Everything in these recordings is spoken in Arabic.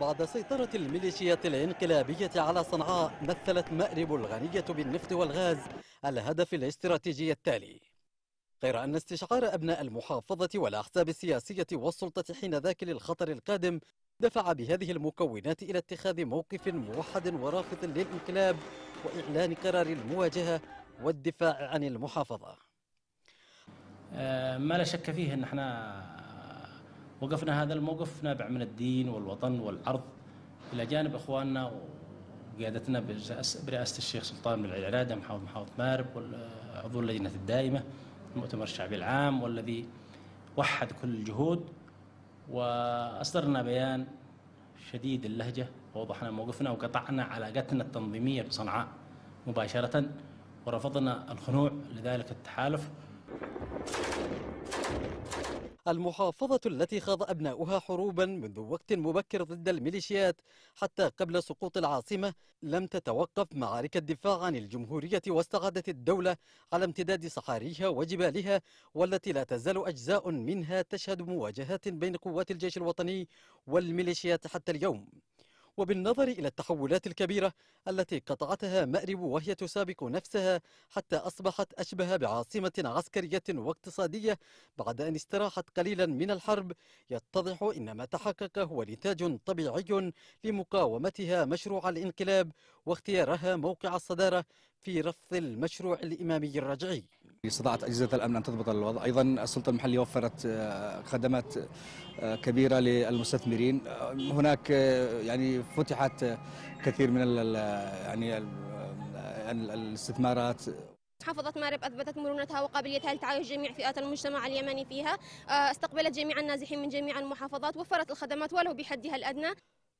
بعد سيطرة الميليشيات الانقلابية على صنعاء مثلت مأرب الغنية بالنفط والغاز الهدف الاستراتيجي التالي. غير أن استشعار أبناء المحافظة والأحزاب السياسية والسلطة حين ذاك للخطر القادم دفع بهذه المكونات إلى اتخاذ موقف موحد ورافض للانقلاب وإعلان قرار المواجهة والدفاع عن المحافظة. آه، ما لا شك فيه إن إحنا وقفنا هذا الموقف نابع من الدين والوطن والعرض إلى جانب إخواننا وقيادتنا برئاسة الشيخ سلطان بن العرادة محافظ محافظه مارب وعضو اللجنة الدائمة المؤتمر الشعبي العام والذي وحد كل الجهود. وأصدرنا بيان شديد اللهجة ووضحنا موقفنا وقطعنا علاقتنا التنظيمية بصنعاء مباشرة ورفضنا الخنوع لذلك التحالف. المحافظة التي خاض أبناؤها حروبا منذ وقت مبكر ضد الميليشيات حتى قبل سقوط العاصمة لم تتوقف معارك الدفاع عن الجمهورية واستعادة الدولة على امتداد صحاريها وجبالها والتي لا تزال أجزاء منها تشهد مواجهات بين قوات الجيش الوطني والميليشيات حتى اليوم. وبالنظر إلى التحولات الكبيرة التي قطعتها مأرب وهي تسابق نفسها حتى أصبحت أشبه بعاصمة عسكرية واقتصادية بعد أن استراحت قليلا من الحرب يتضح إن ما تحقق هو نتاج طبيعي لمقاومتها مشروع الانقلاب واختيارها موقع الصدارة في رفض المشروع الإمامي الرجعي. استطاعت أجهزة الأمن أن تضبط الوضع. أيضا السلطة المحلية وفرت آه، خدمات آه، كبيرة للمستثمرين. آه، هناك يعني فتحت كثير من يعني الاستثمارات. محافظة مارب أثبتت مرونتها وقابليتها لتعايش جميع فئات المجتمع اليمني فيها. استقبلت جميع النازحين من جميع المحافظات وفرت الخدمات ولو بحدها الأدنى.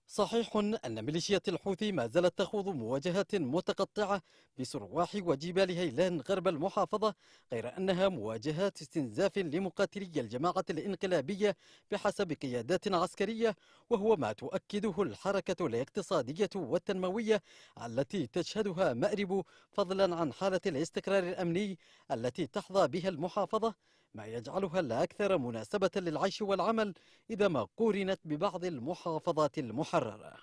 صحيح أن ميليشيا الحوثي ما زالت تخوض مواجهات متقطعة بسرواح وجبال هيلان غرب المحافظة غير أنها مواجهات استنزاف لمقاتلي الجماعة الإنقلابية بحسب قيادات عسكرية وهو ما تؤكده الحركة الاقتصادية والتنموية التي تشهدها مأرب فضلا عن حالة الاستقرار الأمني التي تحظى بها المحافظة. ما يجعلها الأكثر مناسبة للعيش والعمل إذا ما قورنت ببعض المحافظات المحررة.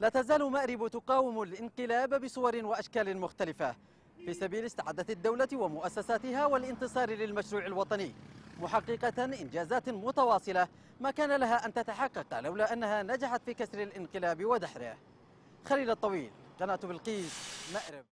لا تزال مأرب تقاوم الانقلاب بصور وأشكال مختلفة. في سبيل استعادة الدولة ومؤسساتها والانتصار للمشروع الوطني محققة إنجازات متواصلة ما كان لها أن تتحقق لولا أنها نجحت في كسر الانقلاب ودحره. خليل الطويل قناة بلقيس مأرب.